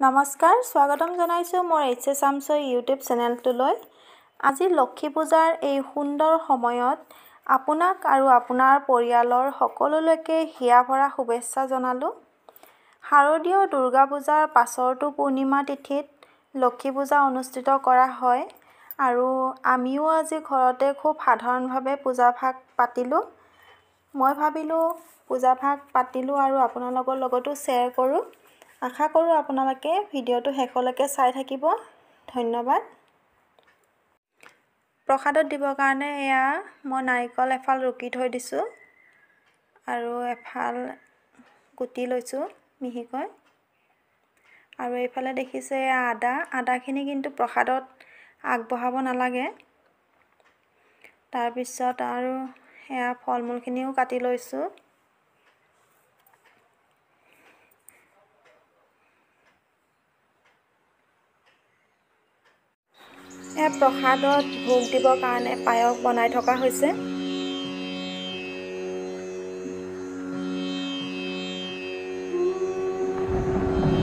নমস্কাৰ স্বাগতম জনাইছোঁ মোৰ এইচ এছ আমছই ইউটিউব চেনেলটোলৈ আজি লক্ষী পূজাৰ এই সুন্দৰ সময়ত আপোনাক আৰু আপোনাৰ পৰিয়ালৰ সকলোলৈকে হিয়া ভৰা শুভেচ্ছা জনালোঁ। শাৰদীয় দুৰ্গা পূজাৰ পাছৰটো পূৰ্ণিমা তিথিত লক্ষী পূজা অনুষ্ঠিত কৰা হয় আৰু আমিও আজি ঘৰতে খুব সাধাৰণভাৱে পূজাভাগ পাতিলোঁ। মই ভাবিলোঁ পূজাভাগ পাতিলোঁ আৰু আপোনালোকৰ লগতো শ্বেয়াৰ কৰোঁ। আশা কৰোঁ আপোনালোকে ভিডিঅ'টো শেষলৈকে চাই থাকিব। ধন্যবাদ। প্ৰসাদত দিবৰ কাৰণে এয়া মই নাৰিকল এফাল ৰুকি থৈ দিছোঁ আৰু এফাল কুটি লৈছোঁ মিহিকৈ। আৰু এইফালে দেখিছে এয়া আদা। আদাখিনি কিন্তু প্ৰসাদত আগবঢ়াব নালাগে। তাৰপিছত আৰু এয়া ফল মূলখিনিও কাটি লৈছোঁ। প্ৰসাদত ভোগ দিবৰ কাৰণে পায়স বনাই থকা হৈছে।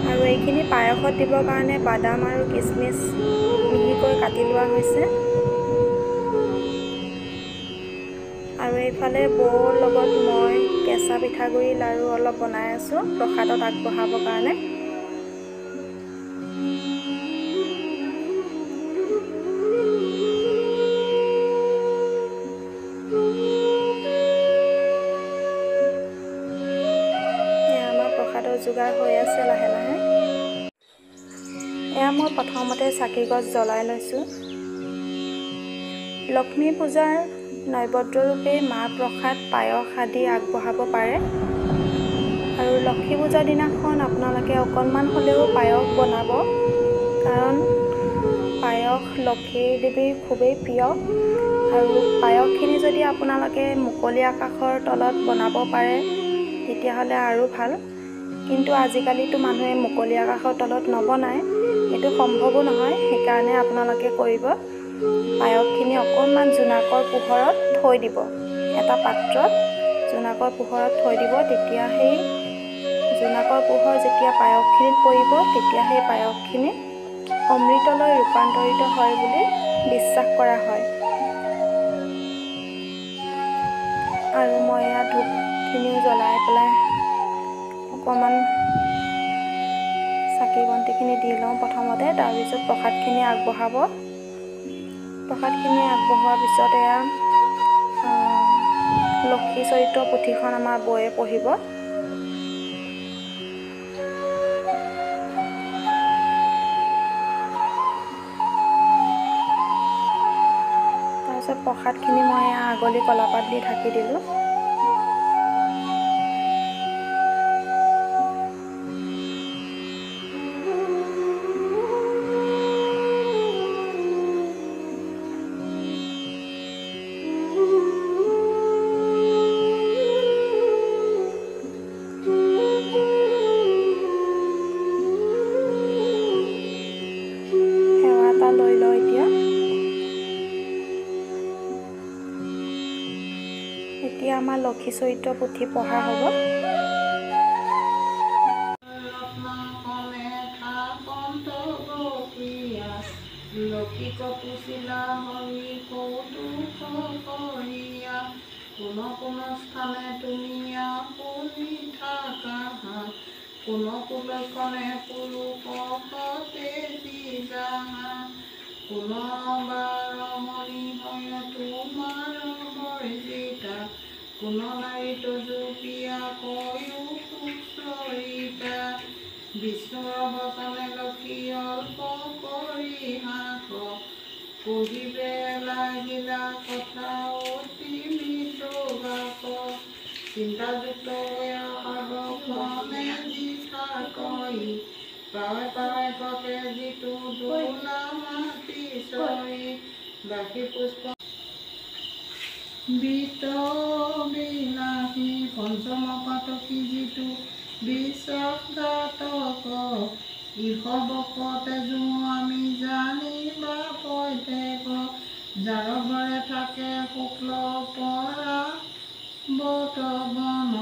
আৰু এইখিনি পায়সত দিবৰ কাৰণে বাদাম আৰু কিচমিচ মিহিকৈ কাটি লোৱা হৈছে। আৰু এইফালে বৌৰ লগত মই কেঁচা পিঠাগুড়ি লাড়ু অলপ বনাই আছোঁ প্ৰসাদত আগবঢ়াবৰ কাৰণে। প্ৰথমতে চাকি গছ জ্বলাই লৈছোঁ। লক্ষ্মী পূজাৰ নৈবদ্যৰূপে মাহ প্ৰসাদ পায়স আদি আগবঢ়াব পাৰে। আৰু লক্ষী পূজাৰ দিনাখন আপোনালোকে অকণমান হ'লেও পায়স বনাব। কাৰণ পায়স লক্ষী দেৱীৰ খুবেই প্ৰিয়। আৰু পায়সখিনি যদি আপোনালোকে মুকলি আকাশৰ তলত বনাব পাৰে তেতিয়াহ'লে আৰু ভাল। কিন্তু আজিকালিতো মানুহে মুকলি আকাশৰ তলত নবনায়। এইটো সম্ভৱো নহয় সেইকাৰণে আপোনালোকে কৰিব। পায়সখিনি অকণমান জোনাকৰ পোহৰত থৈ দিব। এটা পাত্ৰত জোনাকৰ পোহৰত থৈ দিব তেতিয়া সেই জোনাকৰ পোহৰ যেতিয়া পায়সখিনিত পৰিব তেতিয়া সেই পায়সখিনি অমৃতলৈ ৰূপান্তৰিত হয় বুলি বিশ্বাস কৰা হয়। আৰু মই এয়া ধূপখিনিও জ্বলাই পেলাই অকণমান চাকি বন্তিখিনি দি লওঁ প্ৰথমতে তাৰপিছত প্ৰসাদখিনি আগবঢ়াব। প্ৰসাদখিনি আগবঢ়োৱাৰ পিছত এয়া লক্ষী চৰিত্ৰ পুথিখন আমাৰ বৌয়ে পঢ়িব। তাৰপিছত প্ৰসাদখিনি মই এয়া আগলি কলাপাত দি ঢাকি দিলোঁ। লক্ষী চৰিত্ৰ পুথি পঢ়া হ'ব। লক্ষী কপুচিলা হৰি কৌতুক কৰিয়া কোন কোন স্থানে তুমি আপুনি থাকা কোন কুলকণে পুৰুষতে যাহা কোন বাৰমণি কোন নাৰী তজুপীয়া কয়ো সুচৰিতা বিষ্ণুৰ বচনে লক্ষী অল্প কৰি হাস পঢ়িবে লাগিলা কথা অতি মৃদুগাক চিন্তাযুক্ত আগখনে দিশা কই পাৱে পাৱে ককে যিটো দোলা মাতি চৰি বাকী পুষ্প বিত বিলাসী পঞ্চম পাতকী যিটো বিশ্বাসঘাতক ইহবকতে জো আমি জানিবা পৈতেক যাৰ ঘৰে থাকে শুক্ল পৰা বত বন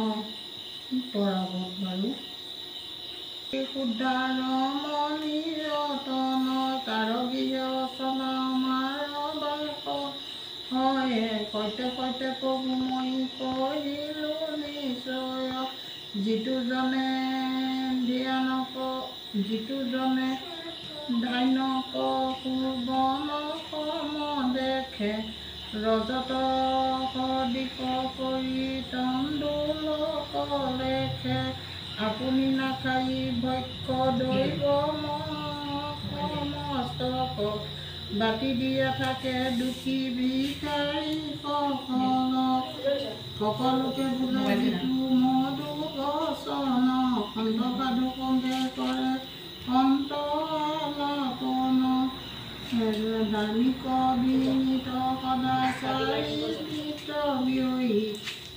পৰাবত বাৰু। শুদ্ধাৰমণি ৰতন কাৰগীয় ৰচনা মাৰ বাস হয় সৈতে সৈতে প্ৰভু মই পঢ়িলোঁ নিশ্চয়। যিটো জনে ধ্যানক যিটো জনে ধান্যক সুবন সম দেখে ৰজত সদিক কৰি তণ্ডুলক লেখে। আপুনি নাখাই ভক্ষ দৈৱ সমস্তক বাতি দিয়া থাকে দুখী ভিকাৰী সকলক। সকলোকে বোলে যিটো মধু বচন সন্ত সাধু কমে কৰে সন্ত আলাপন ধাৰ্মিক বিনীত সদাচাৰী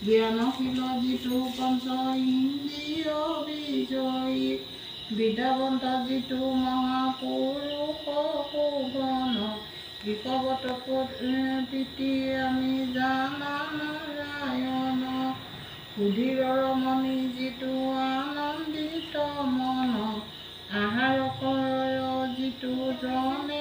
জ্ঞানশীল যিটো পঞ্চ ইন্দ্ৰিয় বিজয়ী। বিদ্যাৱন্ত যিটো মহাপুৰুষ শোভন বিকৱত প্ৰীতি আমি জানা নাৰায়ণ। সুধীৰৰ মণি যিটো আনন্দিত মন আহাৰ যিটো জনে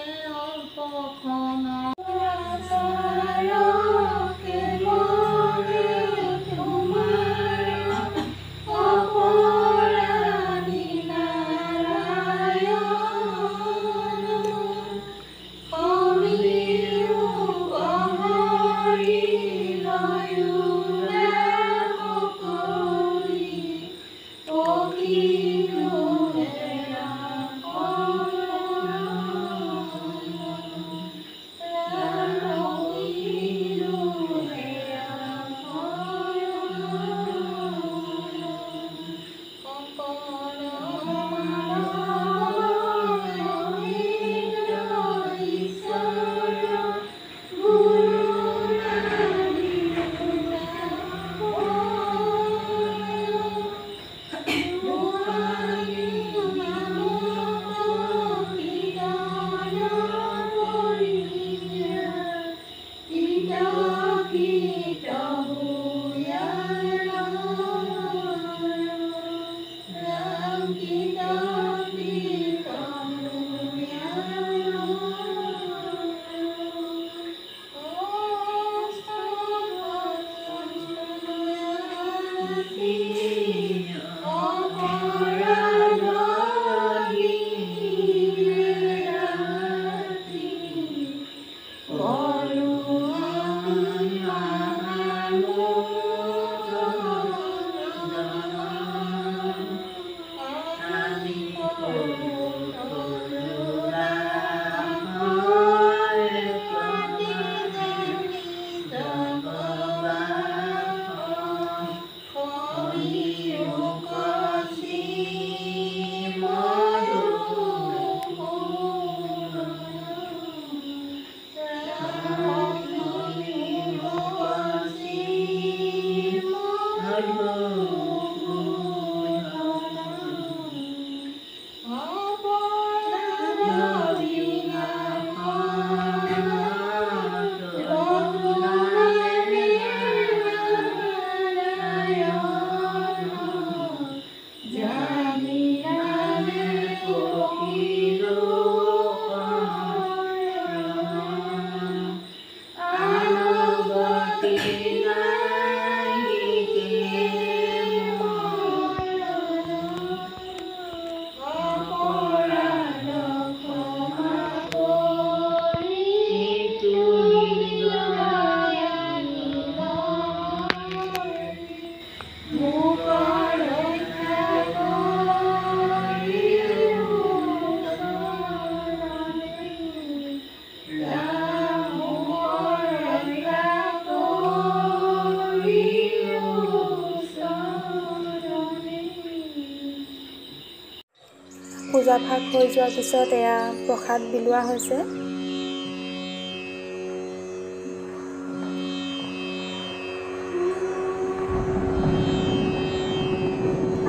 পূজা ভাগ হৈ যোৱাৰ পিছত এয়া প্ৰসাদ বিলোৱা হৈছে।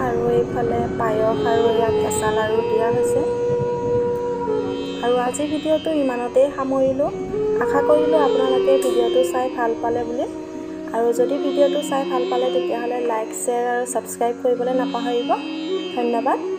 আৰু এইফালে পায়স আৰু ইয়াত কেঁচা লাড়ু দিয়া হৈছে। আৰু আজিৰ ভিডিঅ'টো ইমানতেই সামৰিলোঁ। আশা কৰিলোঁ আপোনালোকে ভিডিঅ'টো চাই ভাল পালে বুলি। আৰু যদি ভিডিঅ'টো চাই ভাল পালে তেতিয়াহ'লে লাইক শ্বেয়াৰ আৰু ছাবস্ক্ৰাইব কৰিবলৈ নাপাহৰিব। ধন্যবাদ।